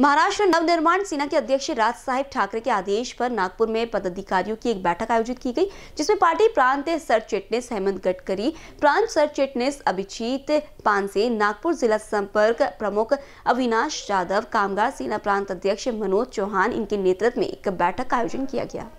महाराष्ट्र नवनिर्माण सेना के अध्यक्ष राज साहिब ठाकरे के आदेश पर नागपुर में पदाधिकारियों की एक बैठक आयोजित की गई, जिसमें पार्टी प्रांत सर चिटनेस हेमंत गडकरी, प्रांत सर चिटनेस अभिजीत पानसे, नागपुर जिला संपर्क प्रमुख अविनाश यादव कामगार सेना प्रांत अध्यक्ष मनोज चौहान, इनके नेतृत्व में एक बैठक का आयोजन किया गया।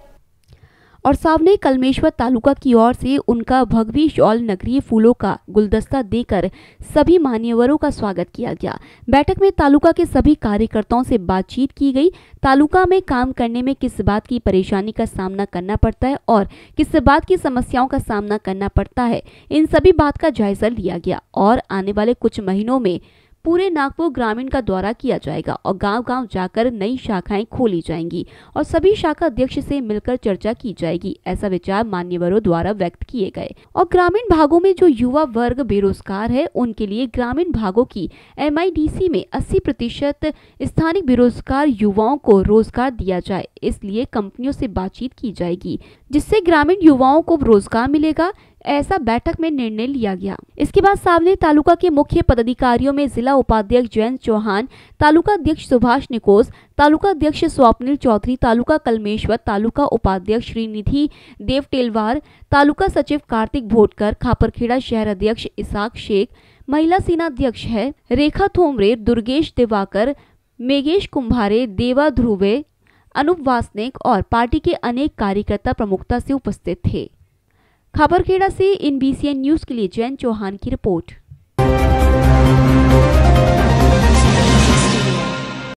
और सामने कलमेश्वर तालुका की ओर से उनका भगवी शॉल नगरीय फूलों का गुलदस्ता देकर सभी मान्यवरों का स्वागत किया गया। बैठक में तालुका के सभी कार्यकर्ताओं से बातचीत की गई। तालुका में काम करने में किस बात की परेशानी का सामना करना पड़ता है और किस बात की समस्याओं का सामना करना पड़ता है, इन सभी बात का जायजा लिया गया और आने वाले कुछ महीनों में पूरे नागपुर ग्रामीण का दौरा किया जाएगा और गांव-गांव जाकर नई शाखाएँ खोली जाएँगी और सभी शाखा अध्यक्ष से मिलकर चर्चा की जाएगी, ऐसा विचार मान्यवरों द्वारा व्यक्त किए गए। और ग्रामीण भागों में जो युवा वर्ग बेरोजगार है, उनके लिए ग्रामीण भागों की एमआईडीसी में 80 प्रतिशत स्थानिक बेरोजगार युवाओं को रोज़गार दिया जाए, इसलिए कंपनियों से बातचीत की जाएगी, जिससे ग्रामीण युवाओं को रोज़गार मिलेगा ऐसा बैठक में निर्णय लिया गया। इसके बाद सावली तालुका के मुख्य पदाधिकारियों में जिला उपाध्यक्ष जयंत चौहान, तालुका अध्यक्ष सुभाष निकोस, तालुका अध्यक्ष स्वप्निल चौधरी, तालुका कलमेश्वर, तालुका उपाध्यक्ष श्री निधि देव टेलवार तालुका सचिव कार्तिक भोटकर, खापरखेड़ा शहर अध्यक्ष इसाक शेख, महिला सेना अध्यक्ष है रेखा थोमरे, दुर्गेश दिवाकर मेघेश कुंभारे, देवा ध्रुवे, अनुप वासनिक और पार्टी के अनेक कार्यकर्ता प्रमुखता से उपस्थित थे। खबरखेड़ा से इन बीसीएन न्यूज़ के लिए जैन चौहान की रिपोर्ट।